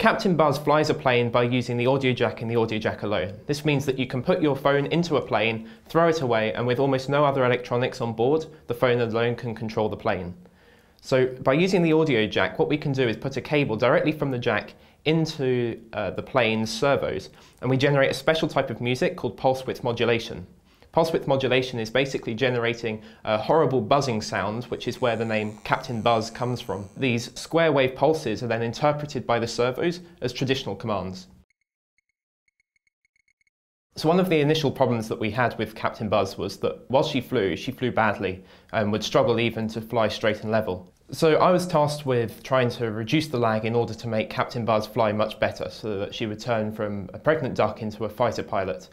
Captain Buzz flies a plane by using the audio jack and the audio jack alone. This means that you can put your phone into a plane, throw it away, and with almost no other electronics on board, the phone alone can control the plane. So by using the audio jack, what we can do is put a cable directly from the jack into uh, the plane's servos, and we generate a special type of music called pulse width modulation. Pulse width modulation is basically generating a horrible buzzing sound, which is where the name Captain Buzz comes from. These square wave pulses are then interpreted by the servos as traditional commands. So one of the initial problems that we had with Captain Buzz was that while she flew, she flew badly and would struggle even to fly straight and level. So I was tasked with trying to reduce the lag in order to make Captain Buzz fly much better so that she would turn from a pregnant duck into a fighter pilot.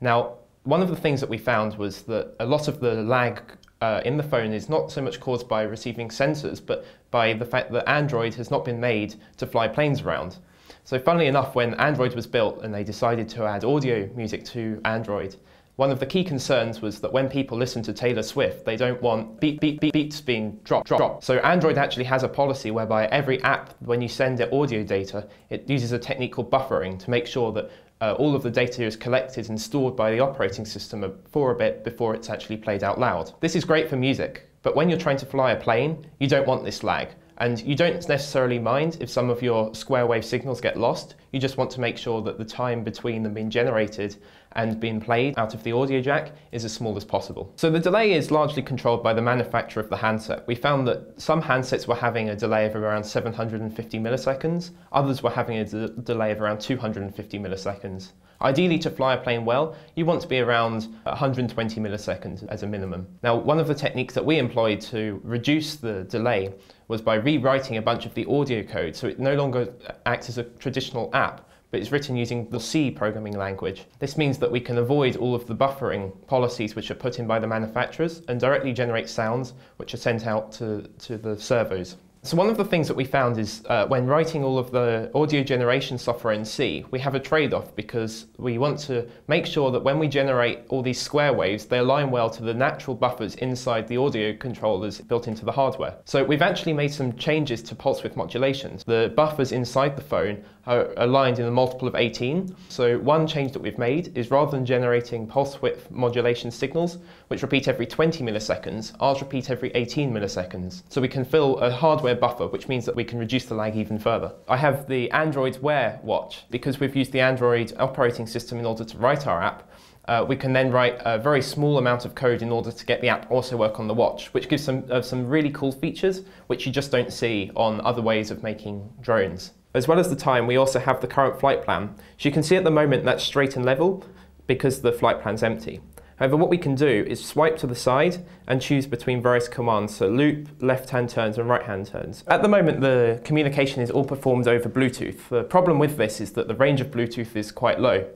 Now, one of the things that we found was that a lot of the lag uh, in the phone is not so much caused by receiving sensors, but by the fact that Android has not been made to fly planes around. So funnily enough, when Android was built and they decided to add audio music to Android, one of the key concerns was that when people listen to Taylor Swift, they don't want beat, beat, beat, beats being dropped, dropped, dropped. So Android actually has a policy whereby every app, when you send it audio data, it uses a technique called buffering to make sure that uh, all of the data is collected and stored by the operating system for a bit before it's actually played out loud. This is great for music, but when you're trying to fly a plane, you don't want this lag. And you don't necessarily mind if some of your square wave signals get lost. You just want to make sure that the time between them being generated and being played out of the audio jack is as small as possible. So the delay is largely controlled by the manufacturer of the handset. We found that some handsets were having a delay of around 750 milliseconds, others were having a delay of around 250 milliseconds. Ideally, to fly a plane well, you want to be around 120 milliseconds as a minimum. Now, one of the techniques that we employed to reduce the delay was by rewriting a bunch of the audio code so it no longer acts as a traditional app, but it's written using the C programming language. This means that we can avoid all of the buffering policies which are put in by the manufacturers and directly generate sounds which are sent out to, to the servos. So one of the things that we found is uh, when writing all of the audio generation software in C, we have a trade-off because we want to make sure that when we generate all these square waves, they align well to the natural buffers inside the audio controllers built into the hardware. So we've actually made some changes to pulse width modulations. The buffers inside the phone are aligned in a multiple of 18. So one change that we've made is rather than generating pulse width modulation signals, which repeat every 20 milliseconds, ours repeat every 18 milliseconds. So we can fill a hardware hardware buffer, which means that we can reduce the lag even further. I have the Android Wear watch. Because we've used the Android operating system in order to write our app, uh, we can then write a very small amount of code in order to get the app also work on the watch, which gives some, uh, some really cool features which you just don't see on other ways of making drones. As well as the time, we also have the current flight plan. So you can see at the moment that's straight and level because the flight plan's empty. However, what we can do is swipe to the side and choose between various commands, so loop, left-hand turns and right-hand turns. At the moment, the communication is all performed over Bluetooth. The problem with this is that the range of Bluetooth is quite low.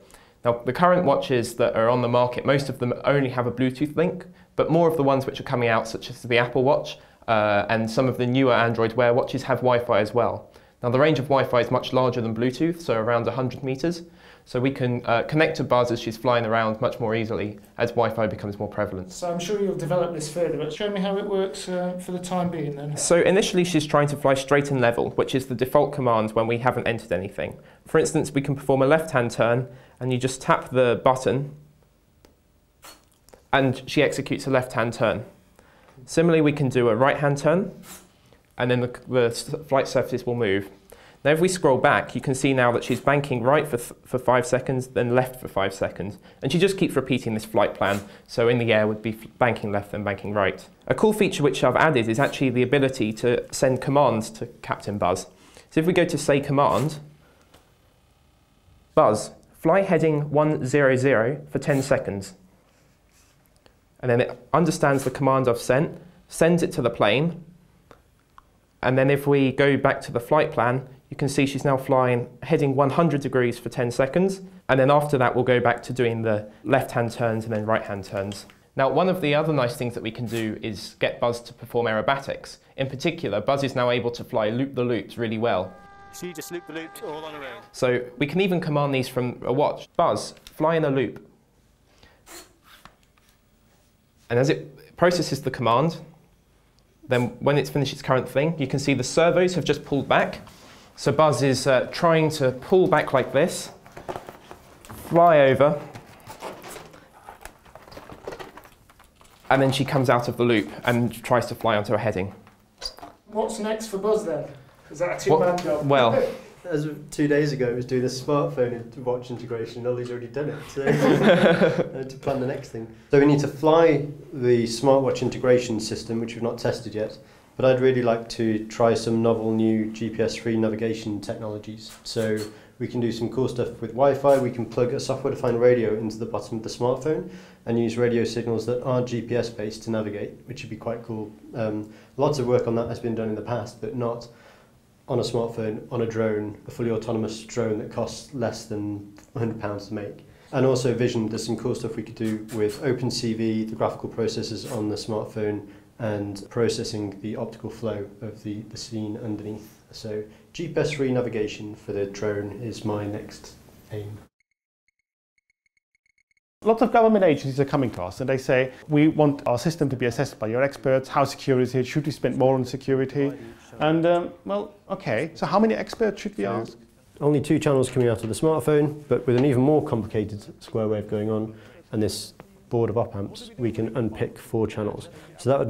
Now, the current watches that are on the market, most of them only have a Bluetooth link, but more of the ones which are coming out, such as the Apple Watch uh, and some of the newer Android Wear watches have Wi-Fi as well. Now, the range of Wi-Fi is much larger than Bluetooth, so around 100 meters, so we can uh, connect to Buzz as she's flying around much more easily as Wi-Fi becomes more prevalent. So I'm sure you'll develop this further, but show me how it works uh, for the time being then. So initially she's trying to fly straight and level, which is the default command when we haven't entered anything. For instance, we can perform a left-hand turn and you just tap the button and she executes a left-hand turn. Similarly, we can do a right-hand turn and then the, the flight surface will move. Now if we scroll back, you can see now that she's banking right for, for five seconds, then left for five seconds. And she just keeps repeating this flight plan. So in the air would be banking left, then banking right. A cool feature which I've added is actually the ability to send commands to Captain Buzz. So if we go to say command, Buzz, fly heading 100 for 10 seconds. And then it understands the command I've sent, sends it to the plane, and then if we go back to the flight plan, you can see she's now flying heading 100 degrees for 10 seconds. And then after that, we'll go back to doing the left-hand turns and then right-hand turns. Now, one of the other nice things that we can do is get Buzz to perform aerobatics. In particular, Buzz is now able to fly loop the loops really well. So you just loop the loop all on around. So we can even command these from a watch. Buzz, fly in a loop. And as it processes the command, then when it's finished its current thing, you can see the servos have just pulled back So Buzz is uh, trying to pull back like this, fly over, and then she comes out of the loop and tries to fly onto a heading. What's next for Buzz then? Is that a two-man job? Well, As of two days ago, it was doing a smartphone watch integration, and Olly's already done it. So I had to plan the next thing. So we need to fly the smartwatch integration system, which we've not tested yet. But I'd really like to try some novel new GPS-free navigation technologies. So we can do some cool stuff with Wi-Fi. We can plug a software-defined radio into the bottom of the smartphone and use radio signals that are GPS-based to navigate, which would be quite cool. Um, lots of work on that has been done in the past, but not on a smartphone, on a drone, a fully autonomous drone that costs less than £100 to make. And also Vision, there's some cool stuff we could do with OpenCV, the graphical processors on the smartphone, and processing the optical flow of the, the scene underneath. So GPS-free navigation for the drone is my next aim. Lots of government agencies are coming to us and they say, we want our system to be assessed by your experts. How secure is it? Should we spend more on security? And, um, well, okay, so how many experts should we ask? Only two channels coming out of the smartphone, but with an even more complicated square wave going on, and this board of op amps, we can unpick four channels. So that would